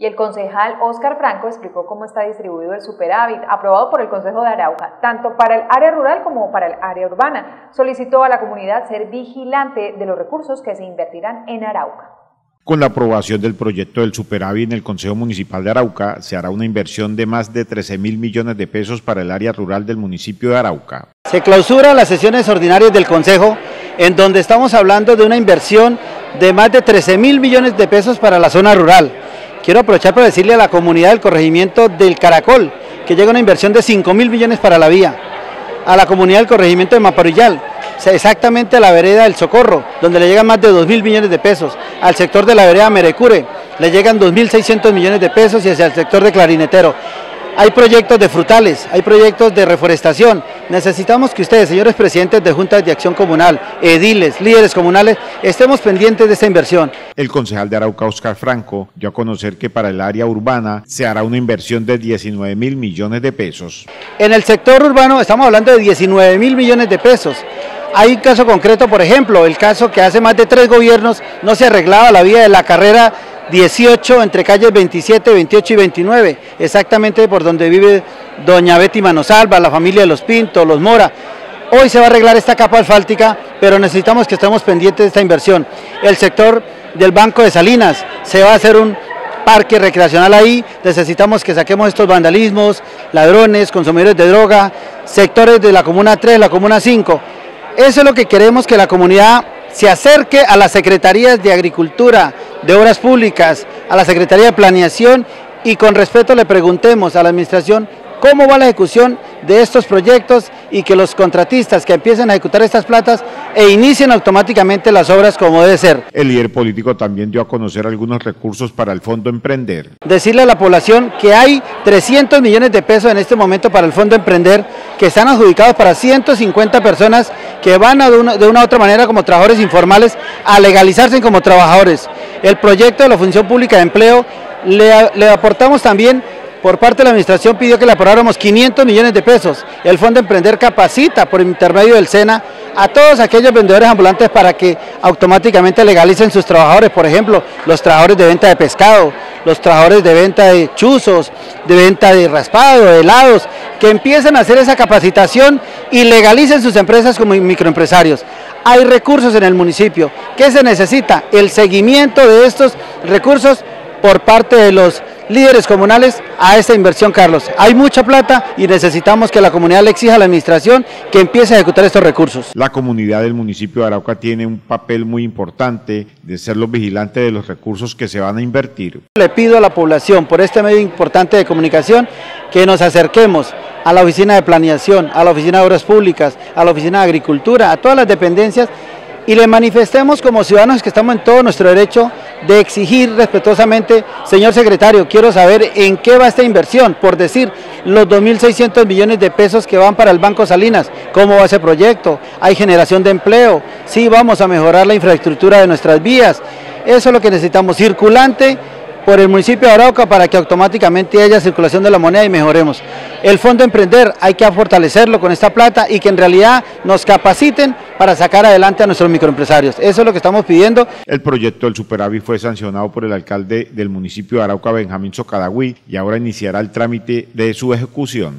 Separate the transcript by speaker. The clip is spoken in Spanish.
Speaker 1: Y el concejal Óscar Franco explicó cómo está distribuido el superávit aprobado por el Consejo de Arauca, tanto para el área rural como para el área urbana. Solicitó a la comunidad ser vigilante de los recursos que se invertirán en Arauca.
Speaker 2: Con la aprobación del proyecto del superávit en el Consejo Municipal de Arauca, se hará una inversión de más de 13 mil millones de pesos para el área rural del municipio de Arauca.
Speaker 3: Se clausura las sesiones ordinarias del Consejo, en donde estamos hablando de una inversión de más de 13 mil millones de pesos para la zona rural Quiero aprovechar para decirle a la comunidad del corregimiento del Caracol que llega una inversión de 5 mil millones para la vía, a la comunidad del corregimiento de Maparillal, exactamente a la vereda del Socorro, donde le llegan más de 2 mil millones de pesos, al sector de la vereda Merecure le llegan 2.600 millones de pesos y hacia el sector de Clarinetero. Hay proyectos de frutales, hay proyectos de reforestación. Necesitamos que ustedes, señores presidentes de juntas de acción comunal, ediles, líderes comunales, estemos pendientes de esta inversión.
Speaker 2: El concejal de Arauca, Oscar Franco, dio a conocer que para el área urbana se hará una inversión de 19 mil millones de pesos.
Speaker 3: En el sector urbano estamos hablando de 19 mil millones de pesos. Hay un caso concreto, por ejemplo, el caso que hace más de tres gobiernos no se arreglaba la vía de la carrera 18 entre calles 27, 28 y 29, exactamente por donde vive doña Betty Manosalva, la familia de los Pintos, los Mora. Hoy se va a arreglar esta capa asfáltica, pero necesitamos que estemos pendientes de esta inversión. El sector del Banco de Salinas, se va a hacer un parque recreacional ahí, necesitamos que saquemos estos vandalismos, ladrones, consumidores de droga, sectores de la Comuna 3, la Comuna 5. Eso es lo que queremos que la comunidad se acerque a las secretarías de Agricultura, de Obras Públicas, a la Secretaría de Planeación y con respeto le preguntemos a la Administración cómo va la ejecución de estos proyectos y que los contratistas que empiecen a ejecutar estas platas e inicien automáticamente las obras como debe ser.
Speaker 2: El líder político también dio a conocer algunos recursos para el Fondo Emprender.
Speaker 3: Decirle a la población que hay 300 millones de pesos en este momento para el Fondo Emprender que están adjudicados para 150 personas que van de, una, u otra manera como trabajadores informales a legalizarse como trabajadores. El proyecto de la Función Pública de Empleo le, le aportamos también por parte de la administración pidió que le aprobáramos 500 millones de pesos. El Fondo Emprender capacita por intermedio del SENA a todos aquellos vendedores ambulantes para que automáticamente legalicen sus trabajadores, por ejemplo, los trabajadores de venta de pescado, los trabajadores de venta de chuzos, de venta de raspado, de helados, que empiecen a hacer esa capacitación y legalicen sus empresas como microempresarios. Hay recursos en el municipio. ¿Qué se necesita? El seguimiento de estos recursos por parte de los líderes comunales a esta inversión, Carlos. Hay mucha plata y necesitamos que la comunidad le exija a la administración que empiece a ejecutar estos recursos.
Speaker 2: La comunidad del municipio de Arauca tiene un papel muy importante de ser los vigilantes de los recursos que se van a invertir.
Speaker 3: Le pido a la población, por este medio importante de comunicación, que nos acerquemos a la oficina de planeación, a la oficina de obras públicas, a la oficina de agricultura, a todas las dependencias y le manifestemos como ciudadanos que estamos en todo nuestro derecho de exigir respetuosamente, señor secretario, quiero saber en qué va esta inversión, por decir, los 2.600 millones de pesos que van para el Banco Salinas, cómo va ese proyecto, hay generación de empleo, sí vamos a mejorar la infraestructura de nuestras vías, eso es lo que necesitamos, circulante por el municipio de Arauca para que automáticamente haya circulación de la moneda y mejoremos. El Fondo Emprender hay que fortalecerlo con esta plata y que en realidad nos capaciten para sacar adelante a nuestros microempresarios. Eso es lo que estamos pidiendo.
Speaker 2: El proyecto del superávit fue sancionado por el alcalde del municipio de Arauca, Benjamín Socadagüí, y ahora iniciará el trámite de su ejecución.